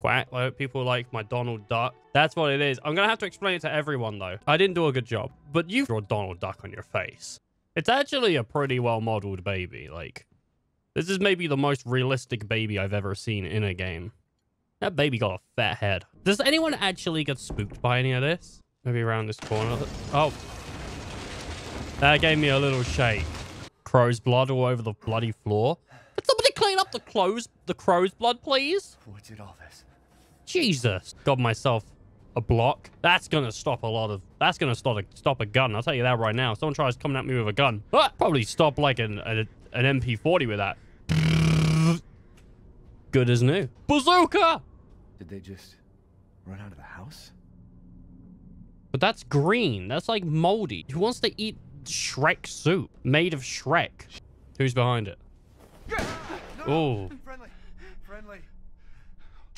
Quack, like people like my Donald Duck. That's what it is. I'm gonna have to explain it to everyone though. I didn't do a good job, but you draw Donald Duck on your face. It's actually a pretty well modeled baby. Like, this is maybe the most realistic baby I've ever seen in a game. That baby got a fat head. Does anyone actually get spooked by any of this? Maybe around this corner. Oh. That gave me a little shake. Crow's blood all over the bloody floor. Could somebody clean up the clothes, the crow's blood, please? What did all this? Jesus. Got myself a block. That's gonna stop a lot of. That's gonna stop a stop a gun. I'll tell you that right now. If someone tries coming at me with a gun, ah, probably stop like an an, an MP40 with that. Good as new. Bazooka. Did they just run out of the house? But that's green. That's like moldy. Who wants to eat Shrek soup made of Shrek? Who's behind it? Oh, Friendly. Friendly.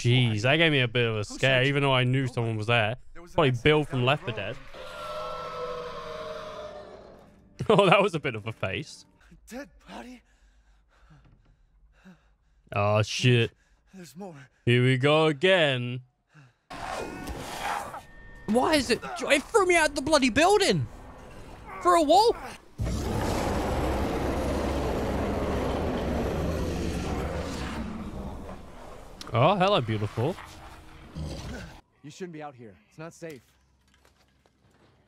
Jeez, that gave me a bit of a scare, even though I knew someone was there. There was Probably Bill from Left 4. Dead. Oh, that was a bit of a face. Dead body? Oh shit. There's more. Here we go again. Why is it? It threw me out the bloody building. For a wall. Oh, hello, beautiful. You shouldn't be out here. It's not safe.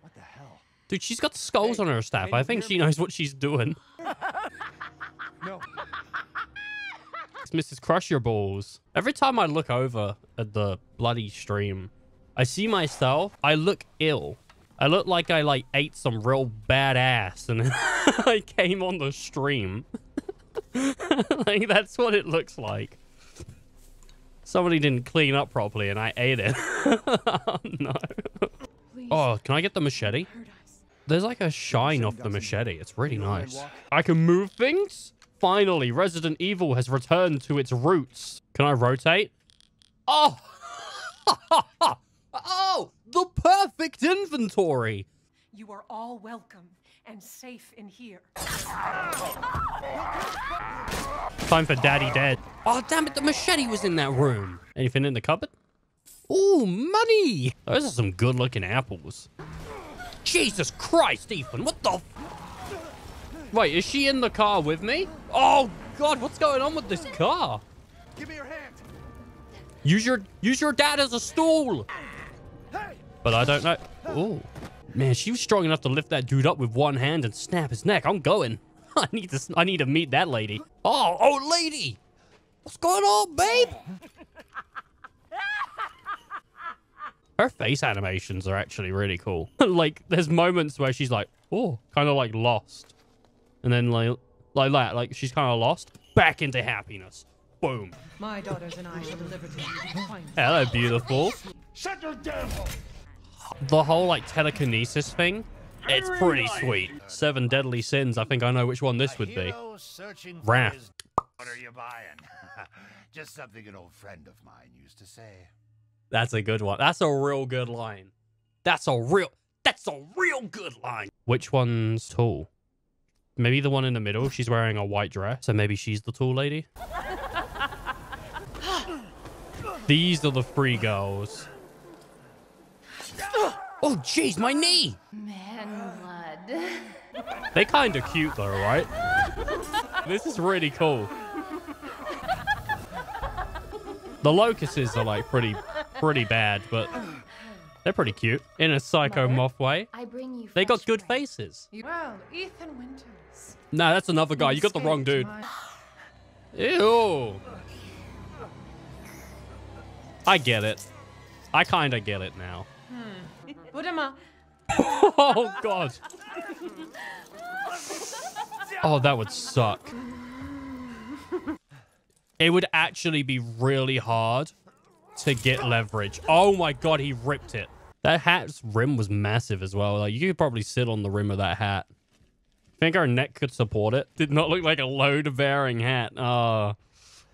What the hell? Dude, she's got skulls Hey, on her staff. I think she me? knows what she's doing. No. It's Mrs. Crush Your Balls. Every time I look over at the bloody stream, I see myself. I look ill. I look like I like ate some real bad ass and I came on the stream. like that's what it looks like. Somebody didn't clean up properly and I ate it. oh, no. Please. Oh, can I get the machete? There's like a shine off the machete. It's really nice. I can move things? Finally, Resident Evil has returned to its roots. Can I rotate? Oh! oh! The perfect inventory! You are all welcome and safe in here. Time for Daddy Dead. Oh, damn it, the machete was in that room. Anything in the cupboard? Ooh, money! Those are some good looking apples. Jesus Christ, Ethan, what the? f- Wait, is she in the car with me? Oh, God, what's going on with this car? Give me your hand. Use your use your dad as a stool. Hey! But I don't know. Oh, man, she was strong enough to lift that dude up with one hand and snap his neck. I'm going. I need to. I need to meet that lady. Oh, oh, lady, what's going on, babe? Her face animations are actually really cool. like, there's moments where she's like, oh, kind of like lost, and then like, like that, like she's kind of lost, back into happiness. Boom. My daughters and I shall deliver to you the finest. Hello, beautiful. Shut your damn hole! The whole like telekinesis thing it's pretty sweet. Seven deadly sins i think i know which one this would be. Hero Wrath. What are you buying? Just something an old friend of mine used to say. that's a good one. That's a real good line. That's a real that's a real good line. Which one's tall? Maybe the one in the middle. She's wearing a white dress so maybe she's the tall lady. These are the three girls oh jeez my knee Man blood. They kind of cute though, right? this is really cool. The locusts are like pretty, pretty bad, but they're pretty cute in a psycho Mother? moth way. I bring you. They got good bread. faces. Well, Ethan Winters. Nah, that's another guy. You got the wrong dude. my- Ew. I get it. I kind of get it now. Budama. Oh god. Oh, that would suck. It would actually be really hard to get leverage. Oh my god, he ripped it. That hat's rim was massive as well. Like you could probably sit on the rim of that hat. Think our neck could support it? Did not look like a load bearing hat. Oh,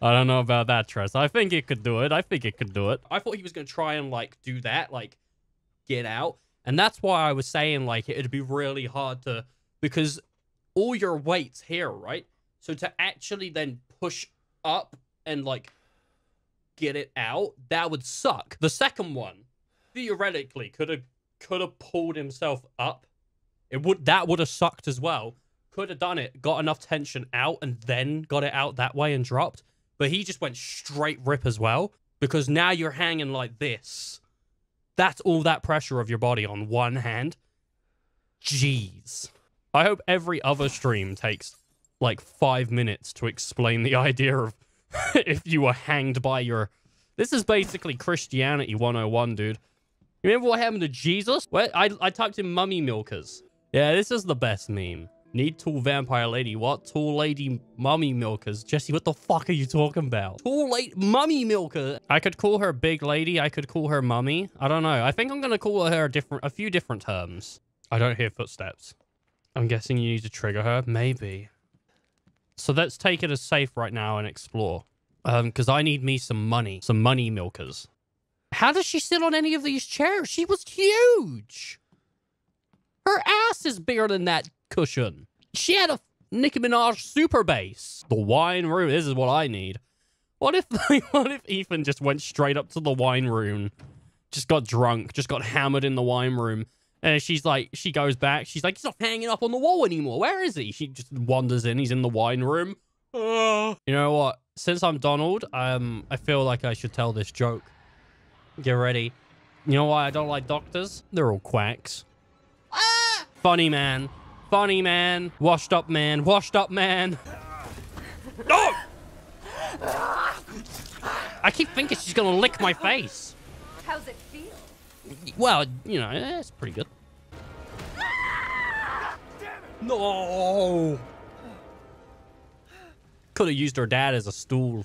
I don't know about that, Tress. I think it could do it. I think it could do it. I thought he was gonna try and like do that, like get out. And that's why I was saying like it'd be really hard to because all your weight's here, right? So to actually then push up and like get it out, that would suck. The second one, theoretically, could have could have pulled himself up. It would that would have sucked as well. Could have done it, got enough tension out, and then got it out that way and dropped. But he just went straight rip as well because now you're hanging like this. That's all that pressure of your body on one hand. Jeez. I hope every other stream takes like five minutes to explain the idea of if you were hanged by your. This is basically Christianity 101, dude. You remember what happened to Jesus? Where I, I typed in mummy milkers. Yeah, this is the best meme. Need tall vampire lady. What? Tall lady mummy milkers. Jesse, what the fuck are you talking about? Tall lady mummy milker. I could call her big lady. I could call her mummy. I don't know. I think I'm going to call her a different, a few different terms. I don't hear footsteps. I'm guessing you need to trigger her. Maybe. So let's take it as safe right now and explore. Um, because I need me some money. Some money milkers. How does she sit on any of these chairs? She was huge. Her ass is bigger than that cushion. She had a Nicki Minaj super bass. The wine room. This is what I need. What if what if Ethan just went straight up to the wine room, just got drunk, just got hammered in the wine room, and she's like, she goes back. She's like, he's not hanging up on the wall anymore. Where is he? She just wanders in. He's in the wine room. You know what? Since I'm Donald, um, I feel like I should tell this joke. Get ready. You know why I don't like doctors? They're all quacks. Funny man. Funny man. Washed up man. Washed up man. No! I keep thinking she's gonna lick my face. How's it feel? Well, you know, it's pretty good. No! Could have used her dad as a stool.